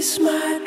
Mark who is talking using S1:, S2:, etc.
S1: smile.